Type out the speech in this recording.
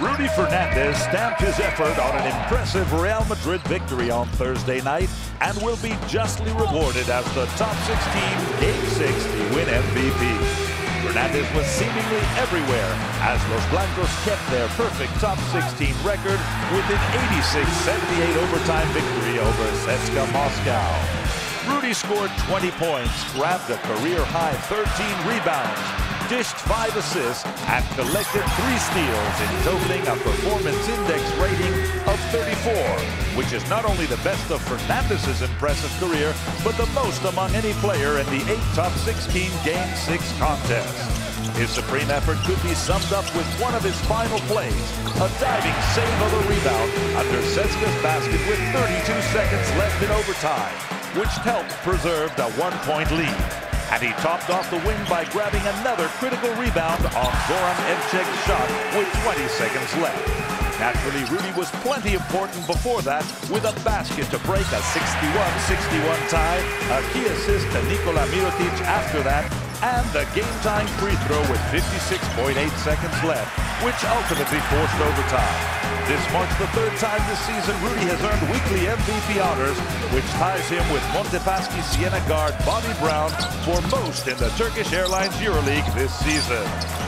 Rudy Fernandez stamped his effort on an impressive Real Madrid victory on Thursday night and will be justly rewarded as the top 16 Game 6 to win MVP. Fernandez was seemingly everywhere as Los Blancos kept their perfect top 16 record with an 86-78 overtime victory over CSKA Moscow. Rudy scored 20 points, grabbed a career-high 13 rebounds, dished five assists, and collected three steals in totaling a performance index rating of 34, which is not only the best of Fernandez's impressive career, but the most among any player in the eight top 16 Game 6 contest. His supreme effort could be summed up with one of his final plays, a diving save of a rebound under CSKA's basket with 32 seconds left in overtime, which helped preserve the one-point lead. And he topped off the win by grabbing another critical rebound on Goran Evcek's shot with 20 seconds left. Naturally, Rudy was plenty important before that with a basket to break a 61-61 tie, a key assist to Nikola Mirotic after that, and the game-time free throw with 56.8 seconds left, which ultimately forced overtime. This marks the third time this season Rudy has earned weekly MVP honors, which ties him with Montepaschi Siena guard Bobby Brown for most in the Turkish Airlines EuroLeague this season.